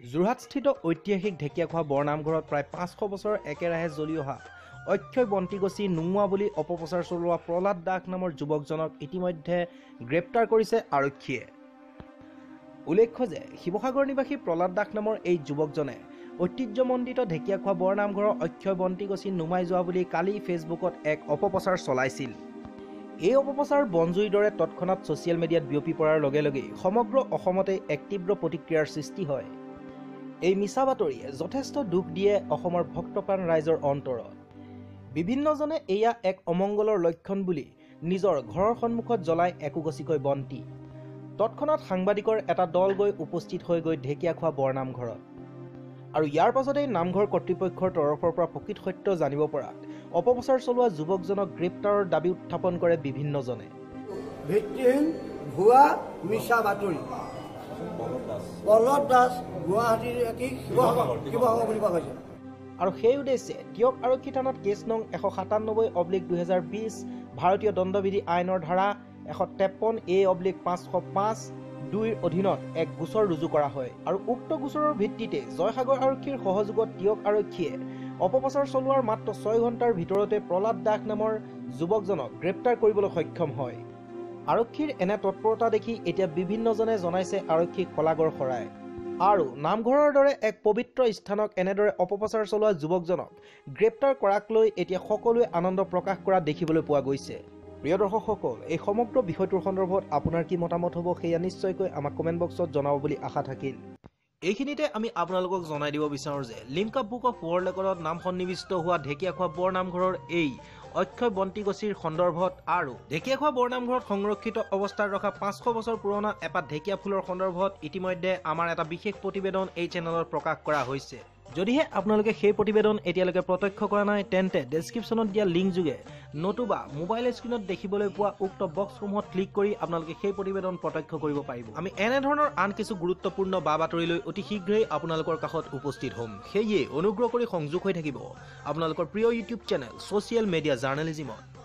যোৰহাটস্থিত ঐতিহাসিক ঢেকীয়াখোৱা বৰনামঘৰত প্ৰায় পাঁচশ বছৰ একেৰাহে জ্বলি অহা অক্ষয় বন্তিগছি নোঙোৱা বুলি অপপ্ৰচাৰ চলোৱা প্ৰহ্লাদ দাস নামৰ যুৱকজনক ইতিমধ্যে গ্ৰেপ্তাৰ কৰিছে আৰক্ষীয়ে। উল্লেখ্য যে শিৱসাগৰ নিবাসী প্ৰহ্লাদ দাস নামৰ এই যুৱকজনে ঐতিহ্যমণ্ডিত ঢেকীয়াখোৱা বৰনামঘৰৰ অক্ষয় বন্তিগছি নুমাই যোৱা বুলি কালি ফেচবুকত এক অপপ্ৰচাৰ চলাইছিল। এই অপপ্ৰচাৰ বনজুইৰ দৰে তৎক্ষণাত ছ'চিয়েল মিডিয়াত বিয়পি পৰাৰ লগে লগেই সমগ্ৰ অসমতে এক তীব্ৰ প্ৰতিক্ৰিয়াৰ সৃষ্টি হয়। এই মিছা বাতৰিয়ে যথেষ্ট দুখ দিয়ে অসমৰ ভক্তপ্ৰাণ ৰাইজৰ অন্তৰত। বিভিন্নজনে এয়া এক অমংগলৰ লক্ষণ বুলি নিজৰ ঘৰৰ সন্মুখত জ্বলাই একোগছিকৈ বন্তি। তৎক্ষণাত সাংবাদিকৰ এটা দল গৈ উপস্থিত হৈ গৈ ঢেকীয়াখোৱা বৰনামঘৰত আৰু ইয়াৰ পাছতেই নামঘৰ কৰ্তৃপক্ষৰ তৰফৰ পৰা প্ৰকৃত সত্য জানিব পৰাত অপপ্ৰচাৰ চলোৱা যুৱকজনক গ্ৰেপ্তাৰৰ দাবী উত্থাপন কৰে বিভিন্নজনে। ভিত্তিহীন ভুৱা মিছা বাতৰি। দাস গুৱাহাটীৰ এটি শিৱসাগৰ শিৱসাগৰ বুলি কোৱা হৈছে। আৰু সেই উদ্দেশ্যে দিয়ক আৰক্ষী থানাত কেছ নং এশ সাতান্নব্বৈ অব্লিক দুহেজাৰ বিছ ভাৰতীয় দণ্ডবিধি আইনৰ ধাৰা এশ তেপন্ন এ অব্লিক পাঁচশ পাঁচ দুইৰ অধীনত এক গোচৰ ৰুজু কৰা হয়। আৰু উক্ত গোচৰৰ ভিত্তিতে জয়সাগৰ আৰক্ষীৰ সহযোগত দিয়ক আৰক্ষীয়ে অপপ্ৰচাৰ চলোৱাৰ মাত্ৰ ছয় ঘণ্টাৰ ভিতৰতে প্ৰহ্লাদ দাস নামৰ যুৱকজনক গ্ৰেপ্তাৰ কৰিবলৈ সক্ষম হয়। আৰক্ষীৰ এনে তৎপৰতা দেখি এতিয়া বিভিন্নজনে জনাইছে আৰক্ষীক শলাগৰ শৰাই আৰু নামঘৰৰ দৰে এক পবিত্ৰ স্থানক এনেদৰে অপপ্ৰচাৰ চলোৱা যুৱকজনক গ্ৰেপ্তাৰ কৰাক লৈ এতিয়া সকলোৱে আনন্দ প্ৰকাশ কৰা দেখিবলৈ পোৱা গৈছে। প্ৰিয় দৰ্শকসকল এই সমগ্ৰ বিষয়টোৰ সন্দৰ্ভত আপোনাৰ কি মতামত হ'ব সেয়া নিশ্চয়কৈ আমাক কমেণ্ট বক্সত জনাব বুলি আশা থাকিল। এইখিনিতে আমি আপোনালোকক জনাই দিব বিচাৰোঁ যে link up book of world ৰেকৰ্ডত নাম সন্নিৱিষ্ট হোৱা ঢেকীয়াখোৱা বৰনামঘৰৰ এই অক্ষয় বন্তিগছিৰ সন্দৰ্ভত আৰু ঢেকীয়াখোৱা বৰনামঘৰত সংৰক্ষিত অৱস্থাত ৰখা পাঁচশ বছৰ পুৰণা এপাত ঢেকীয়া ফুলৰ সন্দৰ্ভত ইতিমধ্যে আমাৰ এটা বিশেষ প্ৰতিবেদন এই চেনেলত প্ৰকাশ কৰা হৈছে। যদিহে আপোনালোকে সেই প্ৰতিবেদন এতিয়ালৈকে প্ৰত্যক্ষ কৰা নাই তেন্তে ডেছক্ৰিপশ্যনত দিয়া লিংক যোগে নতুবা মোবাইল স্ক্ৰীণত দেখিবলৈ পোৱা উক্ত বক্সসমূহত ক্লিক কৰি আপোনালোকে সেই প্ৰতিবেদন প্ৰত্যক্ষ কৰিব পাৰিব। আমি এনেধৰণৰ আন কিছু গুৰুত্বপূৰ্ণ বা বাতৰিলৈ অতি শীঘ্ৰেই আপোনালোকৰ কাষত উপস্থিত হ'ম। সেয়ে অনুগ্ৰহ কৰি সংযোগ হৈ থাকিব। আপোনালোকৰ প্ৰিয় ইউটিউব চেনেল ছ'চিয়েল মিডিয়া জাৰ্নেলিজিমত